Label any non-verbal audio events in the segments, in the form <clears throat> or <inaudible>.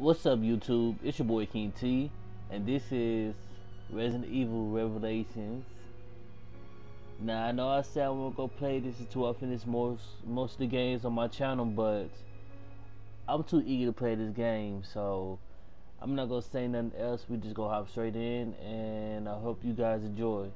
What's up, YouTube? It's your boy King T, and this is Resident Evil Revelations. Now, I know I said I won't go play this until I finish most most of the games on my channel, but I'm too eager to play this game, so I'm not gonna say nothing else. We just gonna hop straight in, and I hope you guys enjoy.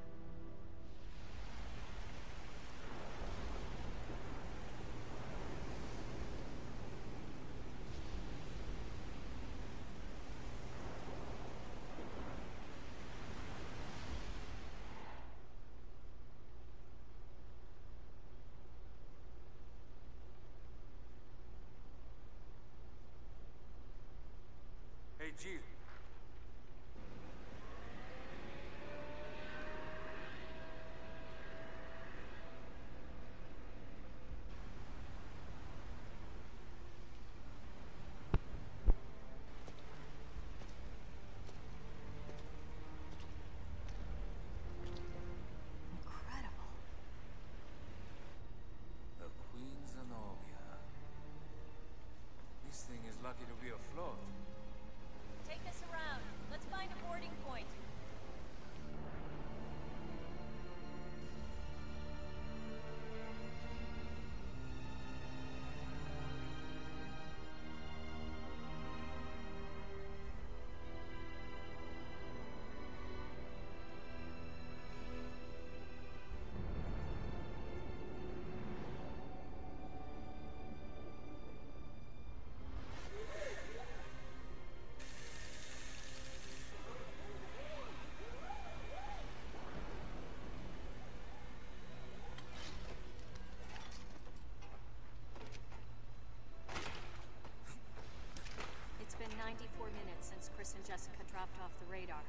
Jessica dropped off the radar.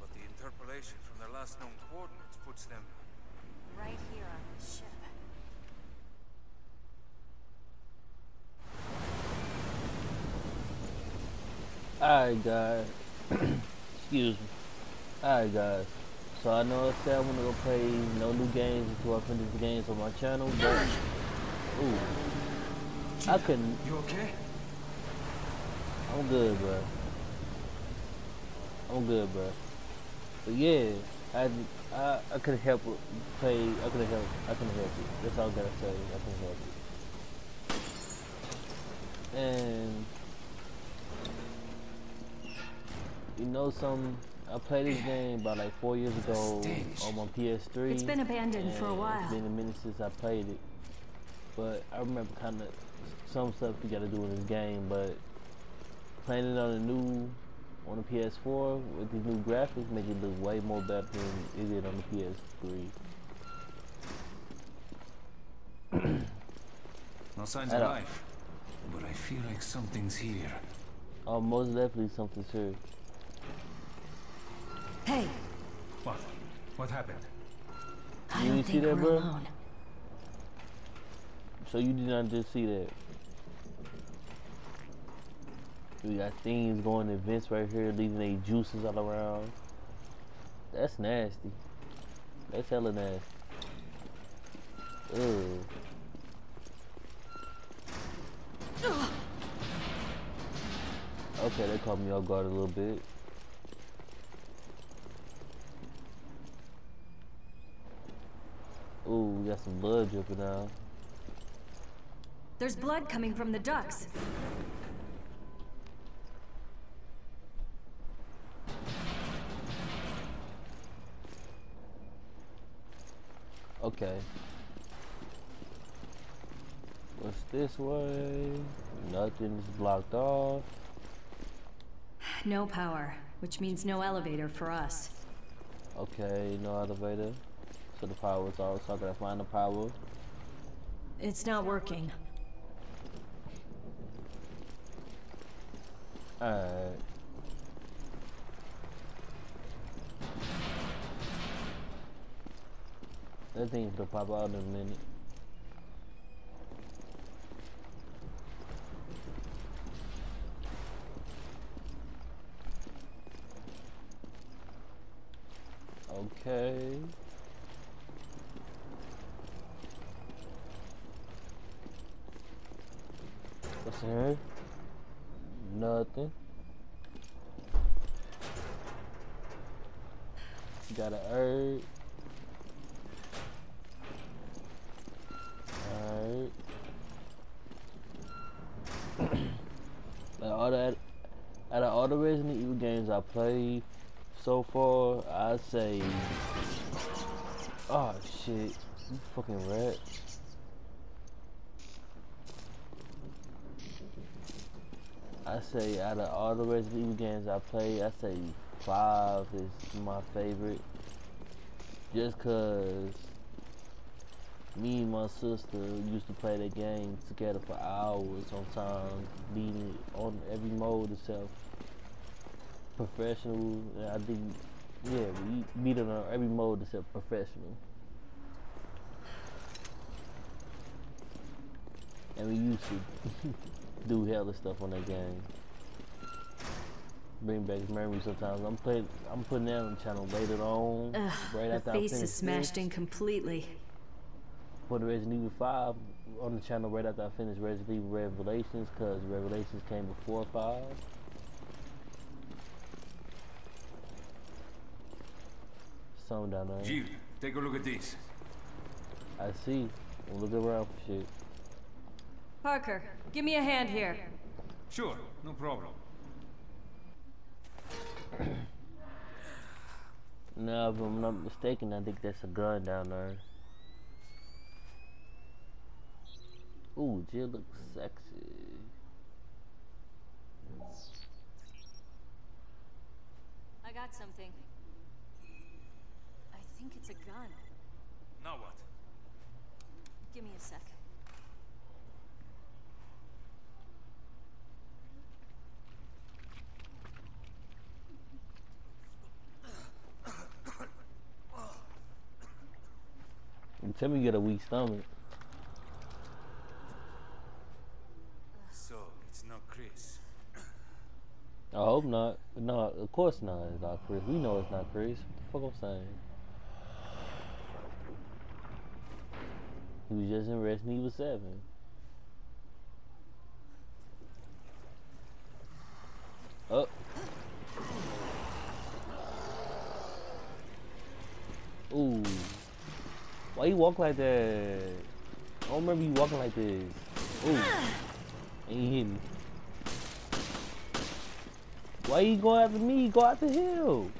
But the interpolation from their last known coordinates puts them. Right here on this ship. Alright guys, <clears throat> excuse me. Alright guys, so I know I said I want to go play no new games until I finish the games on my channel, but ooh, I couldn't. You okay? I'm good, bro. I'm good, bro. But yeah, I I I could help play. I could help. I can help you. That's all I gotta say. I can help you. And you know, some I played this game about like four years ago on my PS3. It's been abandoned for a while. It's been a minute since I played it, but I remember kind of some stuff you got to do in this game. But playing it on a new on the PS4 with these new graphics make it look way more better than it did on the PS3. <clears throat> No signs of life, but I feel like something's here. Oh, most definitely something serious. Hey, What? What happened? I You don't didn't see that, we're bro? alone. So you did not just see that. We got things going in vents right here, leaving their juices all around. That's nasty. That's hella nasty. Ugh. Okay, they caught me off guard a little bit. Ooh, we got some blood dripping out. There's blood coming from the ducts. Okay. What's this way? Nothing's blocked off. No power, which means no elevator for us. Okay, no elevator. So the power's off, so I gotta find the power. It's not working. Alright. That thing's gonna pop out in a minute. Okay. What's in here? Nothing. Got a herb. That out of all the Resident Evil games I played so far, I'd say Oh shit. You fucking rat. I say out of all the Resident Evil games I played, I say five is my favorite. Just cause me and my sister used to play that game together for hours sometimes, beating it on every mode itself. Professional, I think, yeah, we beat it on every mode except professional. And we used to <laughs> do hella stuff on that game. Bring back memories sometimes. I'm playing. I'm putting that on the channel later on. Ugh, right the after I face is smashed this. in completely. Put Resident Evil 5 on the channel right after I finish Resident Evil Revelations, cause Revelations came before 5. Some down there. Jill, take a look at this. I see. Look around for shit. Parker, give me a hand here. Sure, no problem. No, if I'm not mistaken, I think that's a gun down there. Ooh, Jill looks sexy. I got something. I think it's a gun. Now what? Give me a sec. You tell me you got a weak stomach. So, it's not Chris. I hope not. No, of course not. It's not Chris. We know it's not Chris. What the fuck I'm saying? He was just in Resident Evil 7. Oh. Ooh. Why you walk like that? I don't remember you walking like this. Ooh. And he hit me. Why you going after me? Go after him.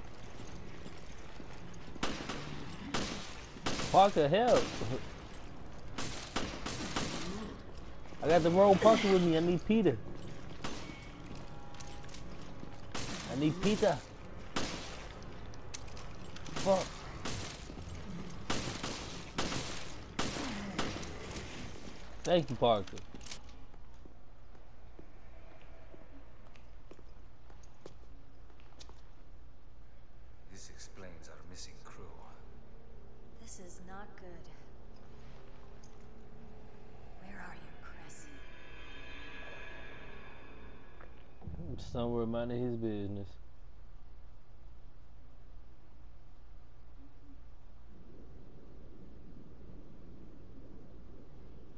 Parker, help. <laughs> I got the wrong Parker with me. I need Peter. I need Peter. Fuck. Thank you, Parker. Minding his business.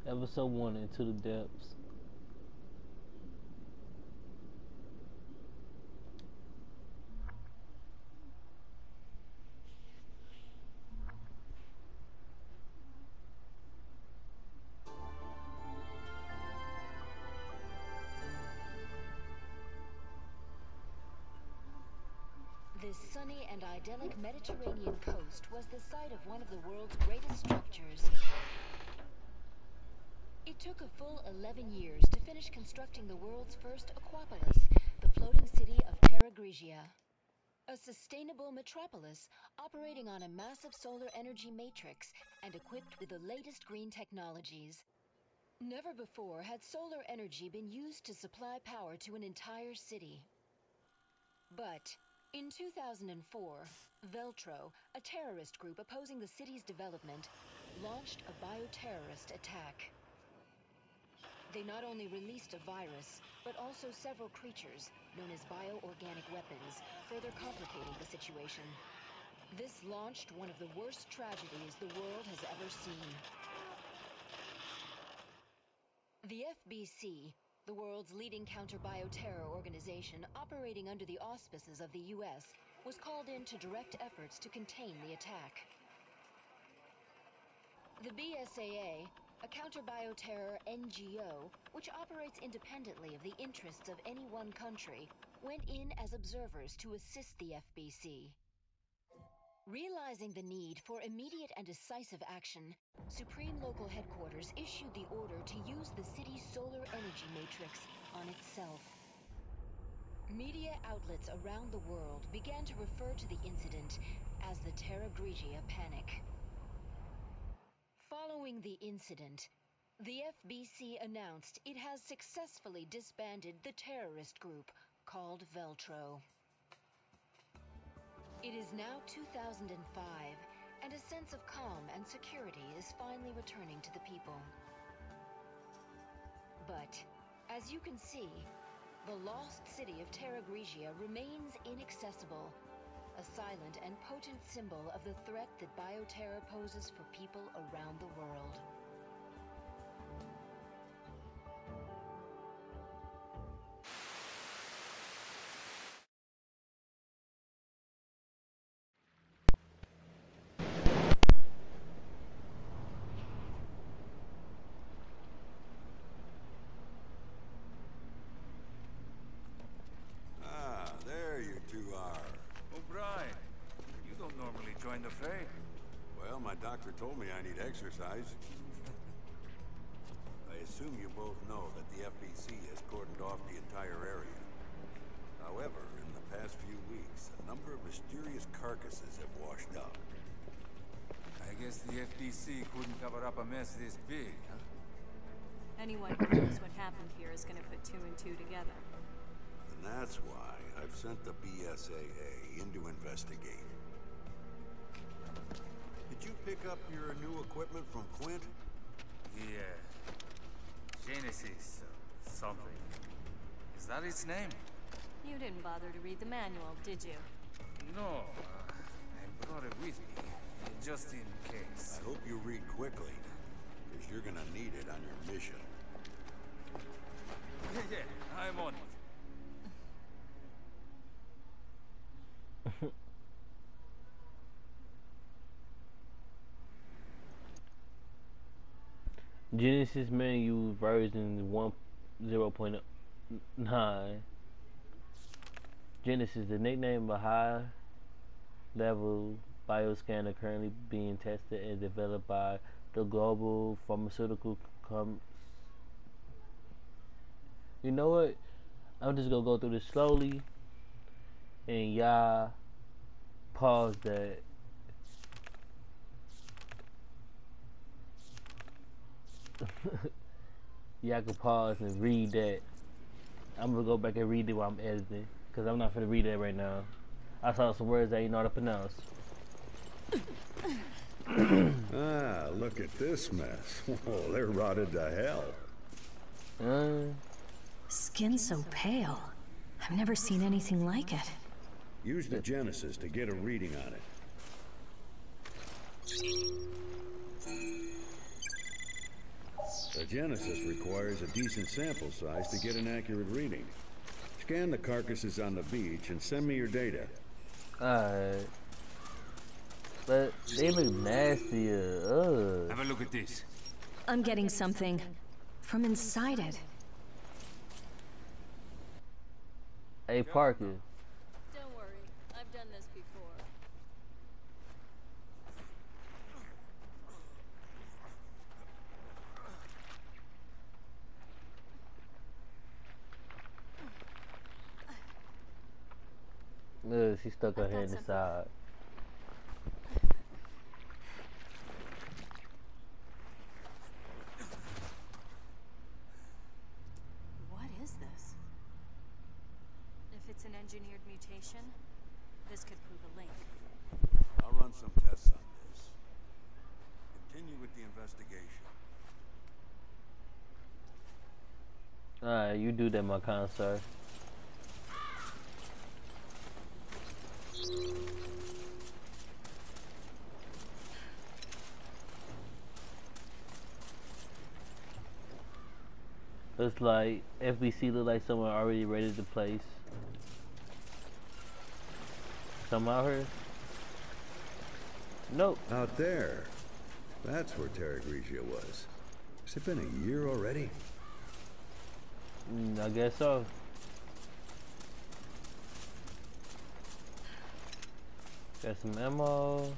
Episode 1 Into the Depths. Idyllic Mediterranean coast was the site of one of the world's greatest structures. It took a full 11 years to finish constructing the world's first Aquapolis, the floating city of Terra A sustainable metropolis operating on a massive solar energy matrix and equipped with the latest green technologies. Never before had solar energy been used to supply power to an entire city. But in 2004, Veltro, a terrorist group opposing the city's development, launched a bioterrorist attack. They not only released a virus, but also several creatures, known as bioorganic weapons, further complicating the situation. This launched one of the worst tragedies the world has ever seen. The FBC, the world's leading counter-bioterror organization operating under the auspices of the US, was called in to direct efforts to contain the attack. The BSAA, a counter-bioterror NGO, which operates independently of the interests of any one country, went in as observers to assist the FBC. Realizing the need for immediate and decisive action, Supreme Local Headquarters issued the order to use the city's solar energy matrix on itself. Media outlets around the world began to refer to the incident as the Terra Grigia Panic. Following the incident, the FBC announced it has successfully disbanded the terrorist group called Veltro. It is now 2005, and a sense of calm and security is finally returning to the people. But, as you can see, the lost city of Terra Grigia remains inaccessible, a silent and potent symbol of the threat that bioterror poses for people around the world. Told me I need exercise. I assume you both know that the FBC has cordoned off the entire area. However, in the past few weeks, a number of mysterious carcasses have washed up. I guess the FBC couldn't cover up a mess this big, huh? Anyone who knows what happened here is gonna put two and two together. And that's why I've sent the BSAA in to investigate. Did you pick up your new equipment from Quint? Yeah. Genesis, something. Is that its name? You didn't bother to read the manual, did you? No, uh, I brought it with me, just in case. I hope you read quickly, because you're gonna need it on your mission. <laughs> yeah, I'm on it. Genesis menu version 1.0.9. Genesis, the nickname of a high level bioscanner currently being tested and developed by the global pharmaceutical com You know what? I'm just gonna go through this slowly and y'all pause that <laughs> Y'all can pause and read that. I'm gonna go back and read it while I'm editing, cause I'm not gonna read that right now. I saw some words I ain't know how to pronounce. Ah, look at this mess. <laughs> Oh, they're rotted to hell. Uh, Skin so pale. I've never seen anything like it. Use the Genesis to get a reading on it. The Genesis requires a decent sample size to get an accurate reading. Scan the carcasses on the beach and send me your data. alright. But they look nasty. Uh, ugh. Have a look at this. I'm getting something from inside it. Hey Parker, Don't worry, I've done this before. Ugh, she stuck her I head inside. What is this? If it's an engineered mutation, this could prove a link. I'll run some tests on this. Continue with the investigation. Alright, you do that, my kind sir. Looks like FBC look like someone already raided the place. Some out here? Nope. Out there. That's where Terra Grigia was. Has it been a year already? Mm, I guess so. Got some ammo.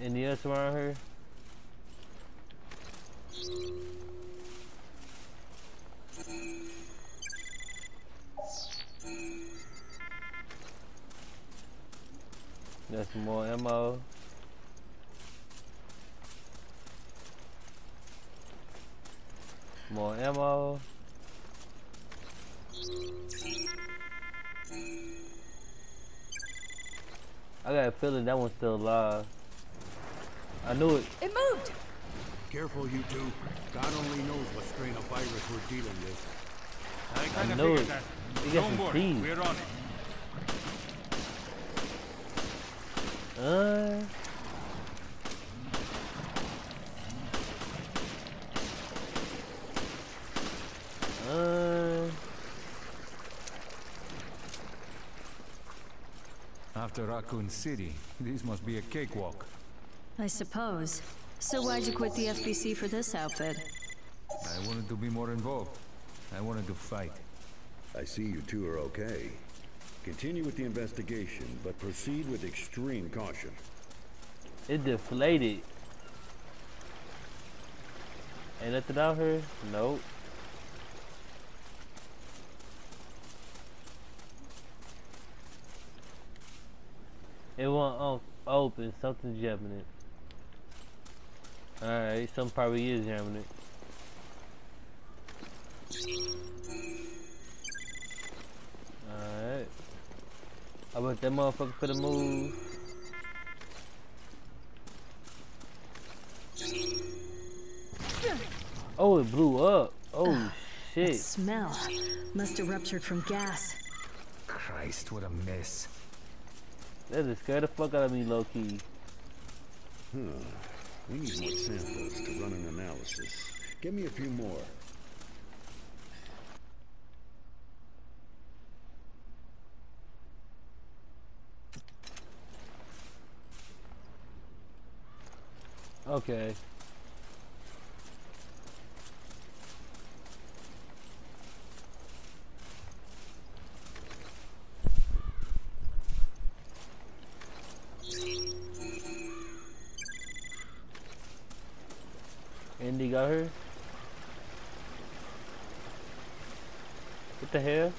Any else around here? Ammo. More ammo. I got a feeling that one's still alive. I knew it. It moved! Careful, you two. God only knows what strain of virus we're dealing with. I kinda know it. that. You got Don't some worry, we're on it. Uh, uh, After Raccoon City, this must be a cakewalk. I suppose. So why'd you quit the FBC for this outfit? I wanted to be more involved. I wanted to fight. I see you two are okay. Continue with the investigation, but proceed with extreme caution. it deflated. Ain't nothing out here? Nope. It won't open. Something's jamming it. Alright, something probably is jamming it. I bet that motherfucker for the move. Oh, it blew up. Oh, That shit. smell. Must have ruptured from gas. Christ, what a mess. That just scared the fuck out of me, low key. Hmm. We need more samples to run an analysis. Give me a few more. Okay. Andy got her? What the hell?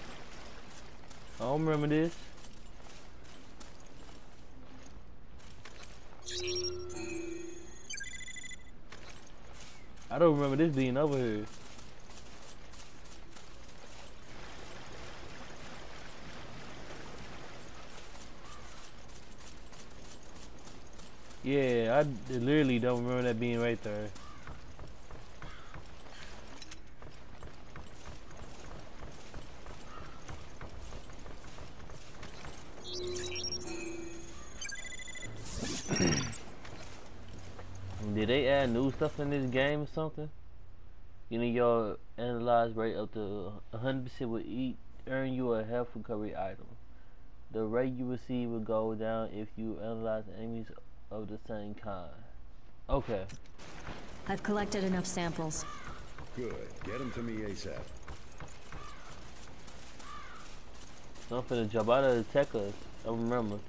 I don't remember this. I don't remember this being over here. Yeah, I literally don't remember that being right there. Stuff in this game or something? You know, your analyze rate up to 100% will eat, earn you a health recovery item. The rate you receive will go down if you analyze enemies of the same kind. Okay. I've collected enough samples. Good. Get them to me ASAP. So I'm finna jump out of the tech us. I remember.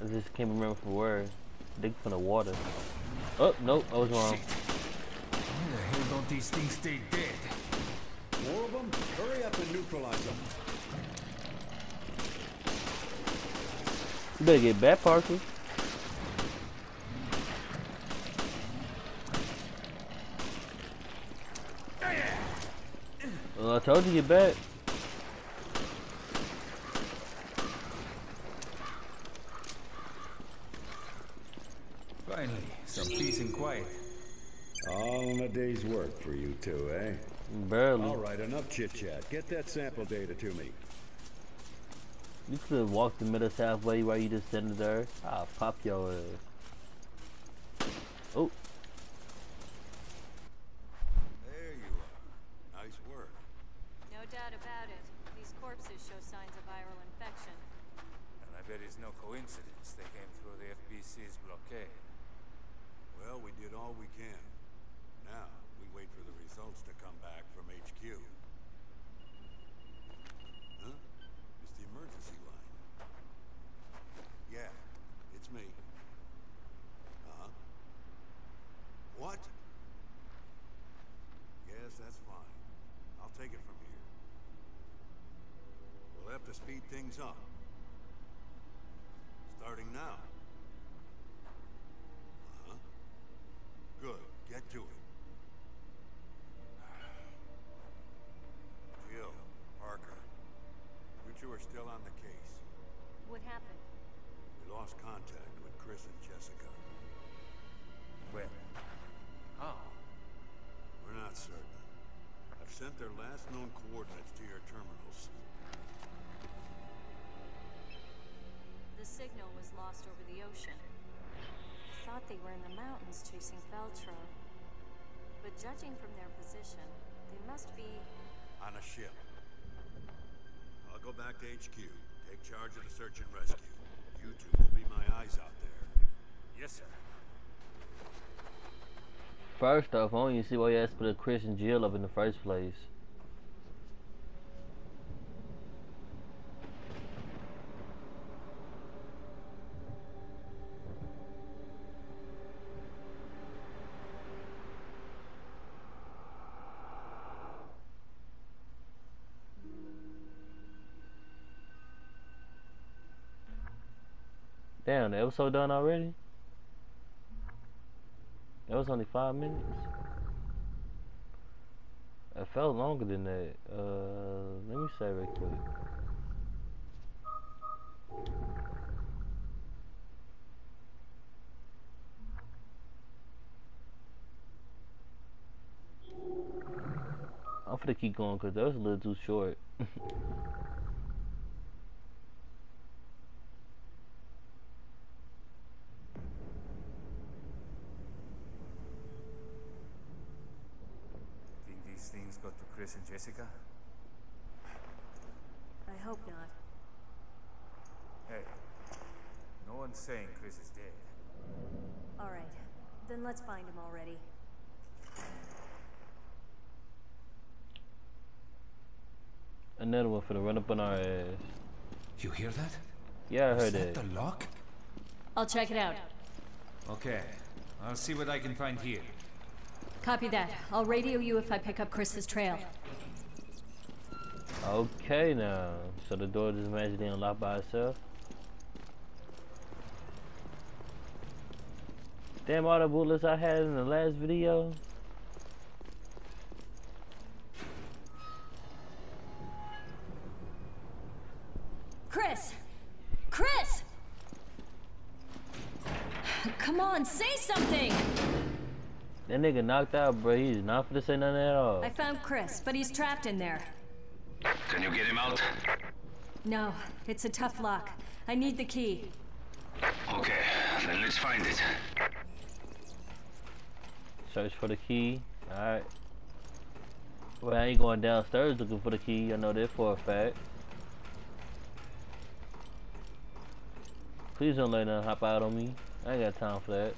I just can't remember for where. They for the water. Oh, nope, I was wrong. Why the hell don't these things stay dead? More of them? Hurry up and neutralize them. You better get back, Parker. Well, I told you to get back. Finally, some peace and quiet. All in a day's work two, eh? Barely. All right, enough chit-chat. Get that sample data to me. You could have walked the middle halfway while you just sitting there. I'll pop your ass. Oh, There you are. Nice work. No doubt about it. These corpses show signs of viral infection. And I bet it's no coincidence they came through the FBC's blockade. Well, we did all we can. Now, we wait for the results to come back from HQ. Huh? It's the emergency line. Yeah, it's me. Uh-huh. What? Yes, that's fine. I'll take it from here. We'll have to speed things up. Starting now. HQ. Take charge of the search and rescue. You two will be my eyes out there. Yes, sir. First off, I don't even see why you asked to put Chris and Jill up in the first place. Episode done already? That was only five minutes. It felt longer than that. Uh, let me say real quick. I'm gonna keep going because that was a little too short. <laughs> Think these got to Chris and Jessica? I hope not. Hey, no one's saying Chris is dead. Alright, then let's find him already. Another one for the run up on our ass. You hear that? Yeah, I Is heard that that. the lock? I'll check it out. Okay. I'll see what I can find here. Copy that. I'll radio you if I pick up Chris's trail. Okay now. So the door just magically unlocked by itself. Damn all the bullets I had in the last video. Chris! Chris! <sighs> Come on, say something! That nigga knocked out, bro. He's not for to say nothing at all. I found Chris, but he's trapped in there. Can you get him out? No, it's a tough lock. I need the key. Okay, then let's find it. Search for the key. Alright. Well, I ain't going downstairs looking for the key. I know that for a fact. Please don't let nothing hop out on me. I ain't got time for that.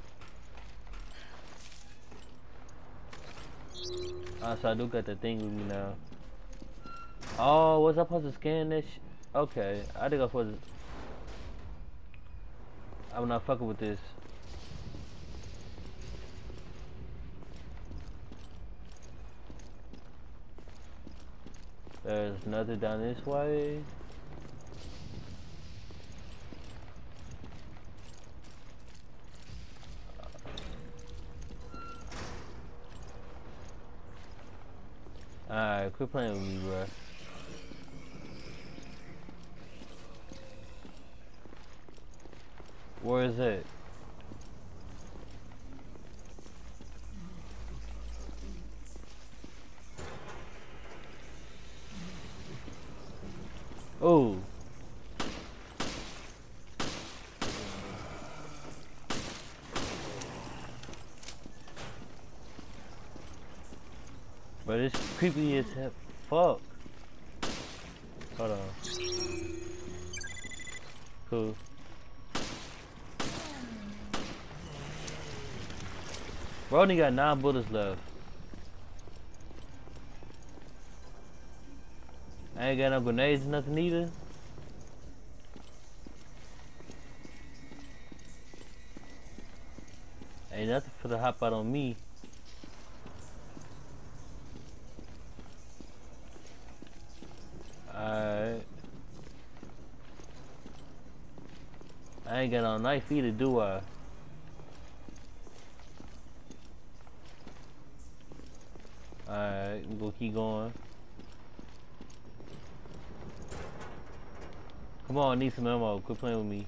Ah, so I do got the thing with me now. Oh, was I supposed to scan this? Okay, I think I was. I'm not fucking with this. There's nothing down this way. Alright, quit playing with me, bro. Where is it? Oh. But it's creepy as heck. Fuck. Hold on. Cool. Bro only got nine bullets left. I ain't got no grenades or nothing either. Ain't nothing for the hop out on me. Alright. I ain't got no knife either, do I? Alright, we gonna keep going. Come on, I need some ammo. Quit playing with me.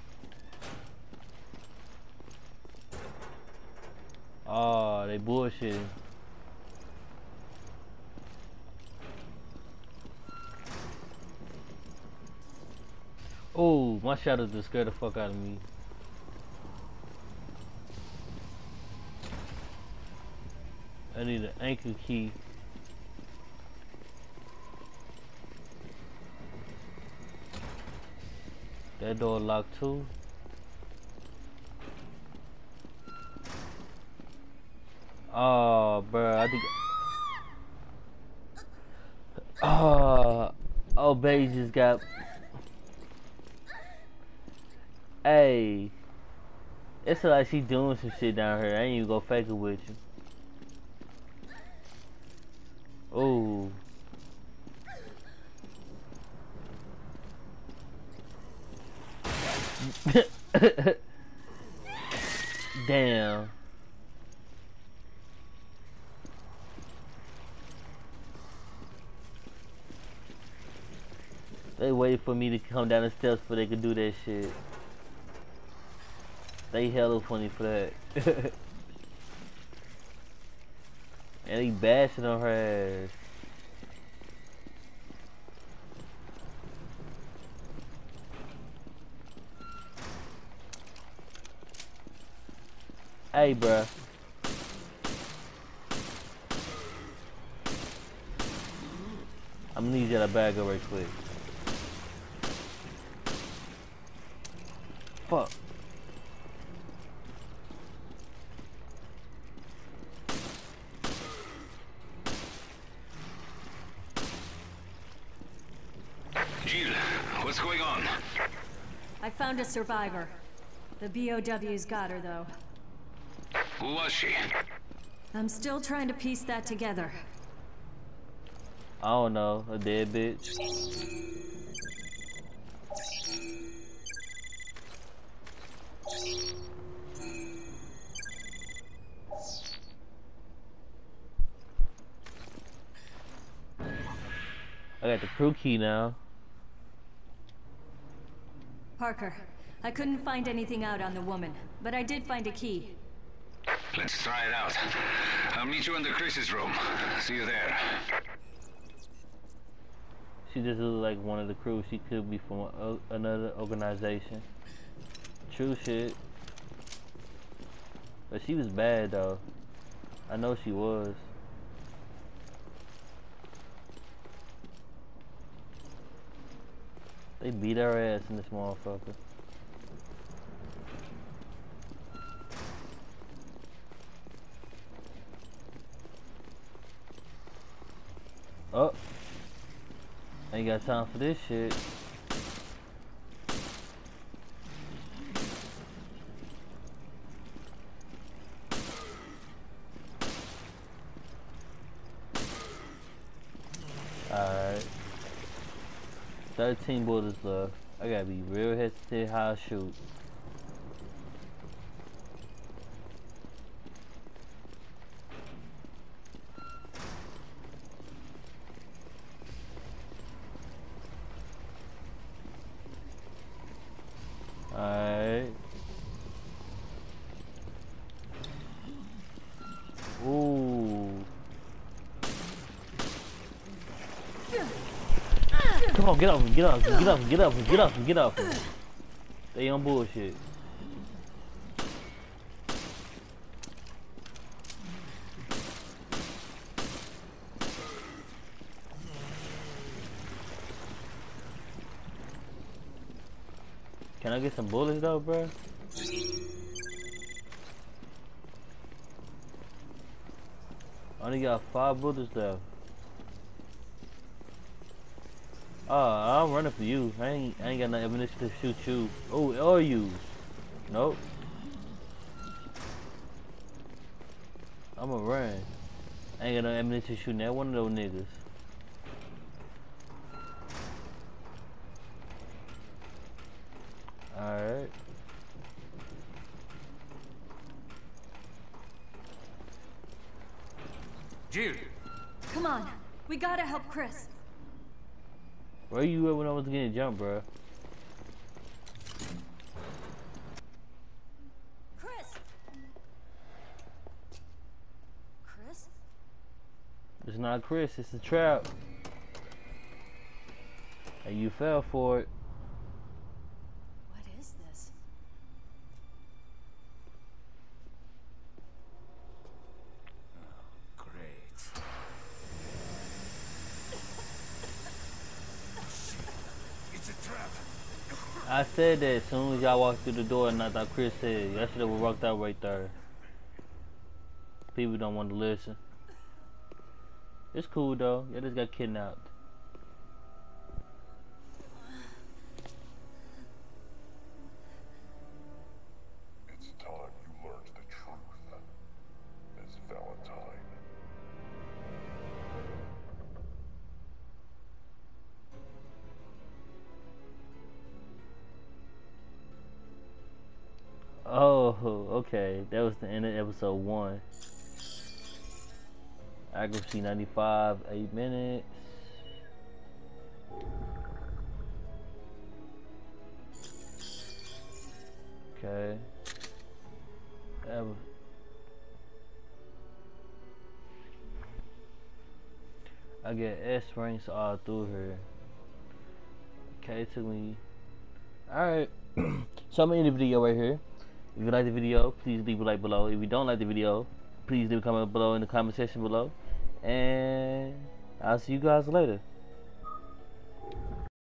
Oh, they bullshitting. Oh, my shadow just scared the fuck out of me. I need an anchor key. That door locked too. Oh, bro, I think. Oh, oh, baby just got. Hey, it's like she doing some shit down here. I ain't even gonna fake it with you. Oh. <laughs> Damn. They waited for me to come down the steps so they could do that shit. They hella funny for that. <laughs> and he bashing on her ass. Hey, bruh. I'm gonna need you to bag up right quick. Fuck. Jill, what's going on? I found a survivor. The BOW's got her, though. Who was she? I'm still trying to piece that together. I don't know, a dead bitch. I got the crew key now. Parker, I couldn't find anything out on the woman, but I did find a key. Let's try it out. I'll meet you in the Chris's room. See you there. She just look like one of the crew. She could be from a, another organization. True shit. But she was bad though. I know she was. They beat our ass in this motherfucker. Oh. Ain't got time for this shit. Alright. 13 bullets left. I gotta be real hesitant how I shoot. Alright. Ooh. Come on, get off him, get off him, get off him, get off him, get off him, get off him. They on bullshit. Can I get some bullets though, bro? I Only got five bullets left. Uh, oh, I'm running for you. I ain't, I ain't got no ammunition to shoot you. Oh, oh or you. Nope. I'ma run. I ain't got no ammunition to shoot that one of those niggas. Alright. Jill, Come on. We gotta help Chris. Where you at when I was getting jumped, bro? Chris! Chris? It's not Chris, it's a trap. And you fell for it. What is this? great. It's a trap. I said that as soon as y'all walked through the door and I thought Chris said, should have walked out right there. People don't want to listen. It's cool though. Y'all just got kidnapped. Okay. That was the end of episode one. Accuracy 95, 8 minutes. Okay. I get S ranks all through here. Okay, took me. Alright. <clears throat> so I'm gonna end the video right here. If you like the video, please leave a like below. If you don't like the video, please leave a comment below in the comment section below. And I'll see you guys later.